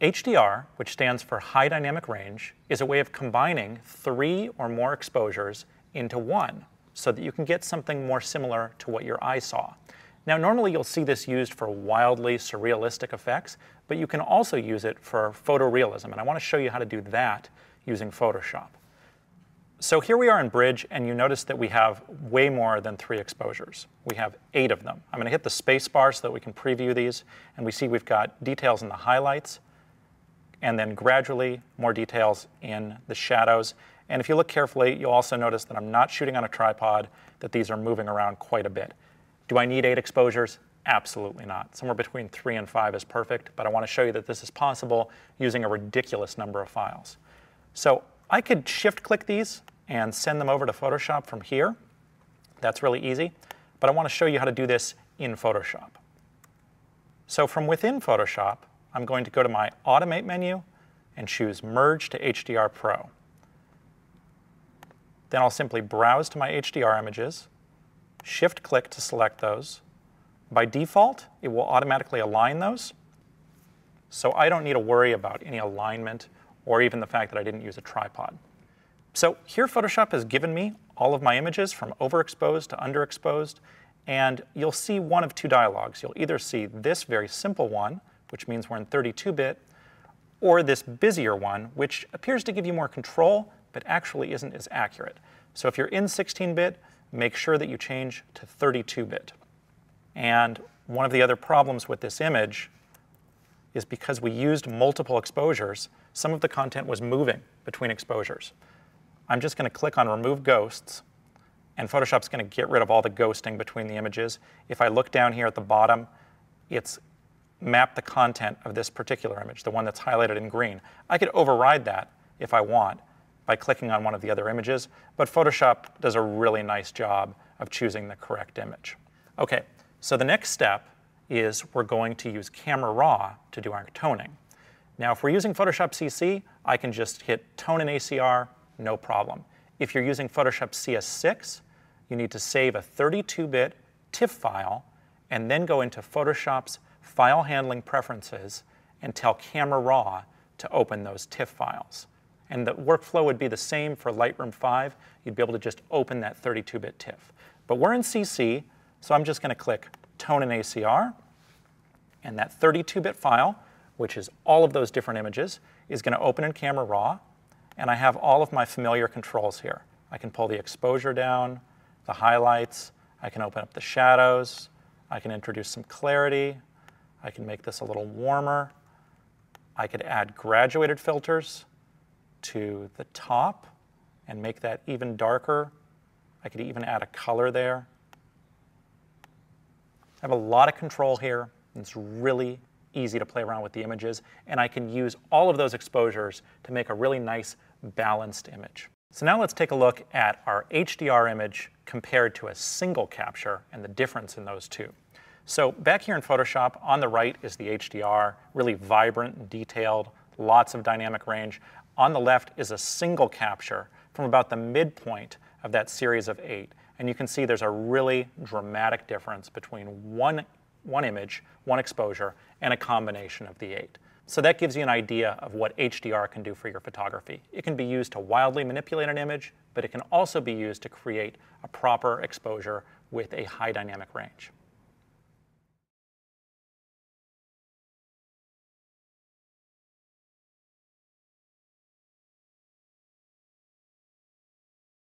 HDR, which stands for High Dynamic Range, is a way of combining three or more exposures into one so that you can get something more similar to what your eye saw. Now, normally you'll see this used for wildly surrealistic effects, but you can also use it for photorealism, and I want to show you how to do that using Photoshop. So here we are in Bridge, and you notice that we have way more than three exposures. We have eight of them. I'm going to hit the space bar so that we can preview these, and we see we've got details in the highlights, and then gradually more details in the shadows. And if you look carefully, you'll also notice that I'm not shooting on a tripod, that these are moving around quite a bit. Do I need eight exposures? Absolutely not. Somewhere between three and five is perfect, but I want to show you that this is possible using a ridiculous number of files. So I could shift click these and send them over to Photoshop from here. That's really easy, but I want to show you how to do this in Photoshop. So from within Photoshop, I'm going to go to my Automate menu and choose Merge to HDR Pro. Then I'll simply browse to my HDR images, shift click to select those. By default, it will automatically align those. So I don't need to worry about any alignment or even the fact that I didn't use a tripod. So here Photoshop has given me all of my images from overexposed to underexposed, and you'll see one of two dialogues. You'll either see this very simple one, which means we're in 32-bit, or this busier one, which appears to give you more control, but actually isn't as accurate. So if you're in 16-bit, make sure that you change to 32-bit. And one of the other problems with this image is because we used multiple exposures, some of the content was moving between exposures. I'm just going to click on Remove Ghosts, and Photoshop's going to get rid of all the ghosting between the images. If I look down here at the bottom, it's mapped the content of this particular image, the one that's highlighted in green. I could override that if I want, by clicking on one of the other images, but Photoshop does a really nice job of choosing the correct image. Okay, so the next step is we're going to use Camera Raw to do our toning. Now, if we're using Photoshop CC, I can just hit Tone in ACR, no problem. If you're using Photoshop CS6, you need to save a 32-bit TIFF file and then go into Photoshop's File Handling Preferences and tell Camera Raw to open those TIFF files. And the workflow would be the same for Lightroom 5. You'd be able to just open that 32-bit TIFF. But we're in CC, so I'm just going to click Tone in ACR. And that 32-bit file, which is all of those different images, is going to open in Camera Raw. And I have all of my familiar controls here. I can pull the exposure down, the highlights. I can open up the shadows. I can introduce some clarity. I can make this a little warmer. I could add graduated filters to the top and make that even darker. I could even add a color there. I have a lot of control here. It's really easy to play around with the images, and I can use all of those exposures to make a really nice balanced image. So now let's take a look at our HDR image compared to a single capture and the difference in those two. So back here in Photoshop, on the right is the HDR, really vibrant detailed, lots of dynamic range. On the left is a single capture from about the midpoint of that series of eight. And you can see there's a really dramatic difference between one, one image, one exposure, and a combination of the eight. So that gives you an idea of what HDR can do for your photography. It can be used to wildly manipulate an image, but it can also be used to create a proper exposure with a high dynamic range.